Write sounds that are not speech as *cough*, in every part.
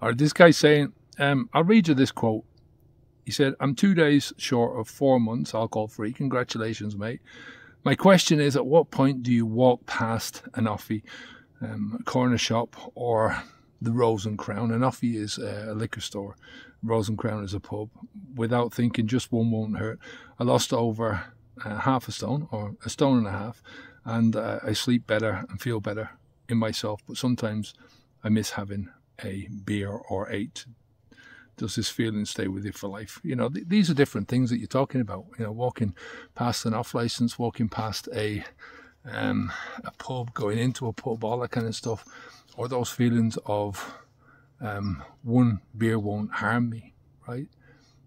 Or this guy saying, um, I'll read you this quote. He said, I'm two days short of four months alcohol free. Congratulations, mate. My question is, at what point do you walk past an offie, um, corner shop, or the Rose and Crown? An offie is a liquor store. Rose and Crown is a pub. Without thinking, just one won't hurt. I lost over uh, half a stone, or a stone and a half, and uh, I sleep better and feel better in myself. But sometimes I miss having a beer or eight does this feeling stay with you for life? You know, th- these are different things that you're talking about. You know, walking past an off license, walking past a um, a pub, going into a pub, all that kind of stuff, or those feelings of um, one beer won't harm me, right?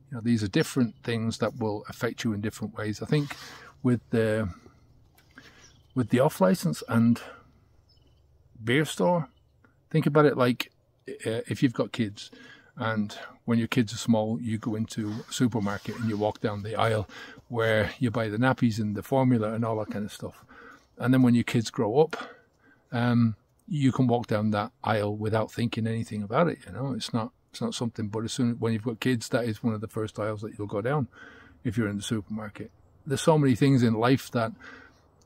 You know, these are different things that will affect you in different ways. I think with the with the off license and beer store, think about it like if you've got kids and when your kids are small, you go into a supermarket and you walk down the aisle where you buy the nappies and the formula and all that kind of stuff. And then when your kids grow up, um, you can walk down that aisle without thinking anything about it. You know, it's not it's not something. But as soon as when you've got kids, that is one of the first aisles that you'll go down if you're in the supermarket. There's so many things in life that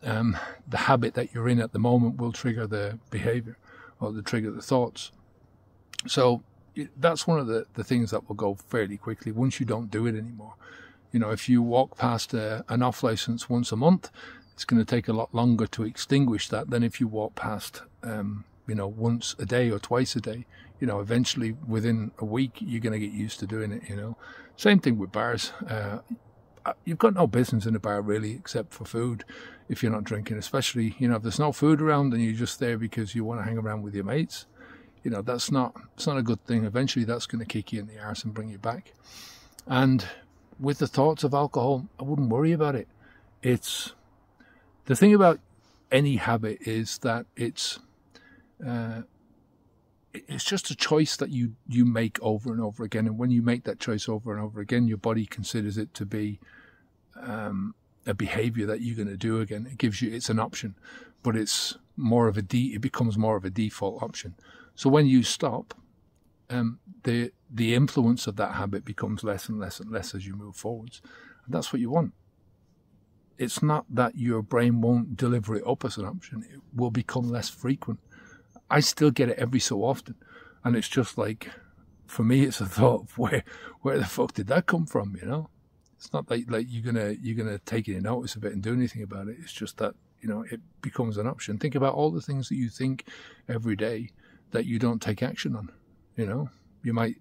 um, the habit that you're in at the moment will trigger the behavior or the trigger the thoughts. So that's one of the, the things that will go fairly quickly once you don't do it anymore. You know, if you walk past a, an off license once a month, it's going to take a lot longer to extinguish that than if you walk past, um, you know, once a day or twice a day. You know, eventually within a week, you're going to get used to doing it, you know. Same thing with bars. Uh, you've got no business in a bar really except for food if you're not drinking, especially, you know, if there's no food around and you're just there because you want to hang around with your mates you know that's not it's not a good thing. Eventually, that's going to kick you in the arse and bring you back. And with the thoughts of alcohol, I wouldn't worry about it. It's the thing about any habit is that it's uh, it's just a choice that you you make over and over again. And when you make that choice over and over again, your body considers it to be um, a behavior that you're going to do again. It gives you it's an option, but it's more of a de- it becomes more of a default option. So when you stop, um, the the influence of that habit becomes less and less and less as you move forwards. And that's what you want. It's not that your brain won't deliver it up as an option. It will become less frequent. I still get it every so often. And it's just like, for me, it's a *laughs* thought of where, where the fuck did that come from, you know? It's not like, like you're gonna, you're gonna take any notice of it and do anything about it. It's just that, you know, it becomes an option. Think about all the things that you think every day that you don't take action on. You know, you might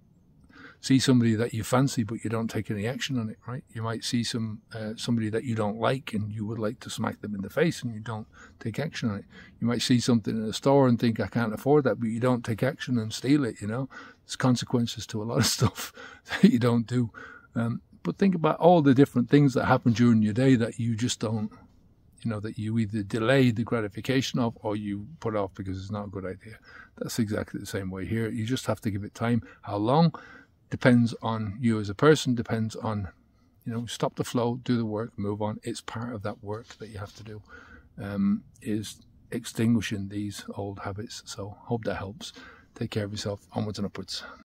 see somebody that you fancy, but you don't take any action on it, right? You might see some uh, somebody that you don't like, and you would like to smack them in the face, and you don't take action on it. You might see something in a store and think, "I can't afford that," but you don't take action and steal it. You know, there's consequences to a lot of *laughs* stuff that you don't do. Um, but think about all the different things that happen during your day that you just don't you know, that you either delay the gratification of or you put off because it's not a good idea. That's exactly the same way here. You just have to give it time. How long depends on you as a person, depends on, you know, stop the flow, do the work, move on. It's part of that work that you have to do, um, is extinguishing these old habits. So hope that helps. Take care of yourself. Onwards and upwards.